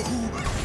Yahoo!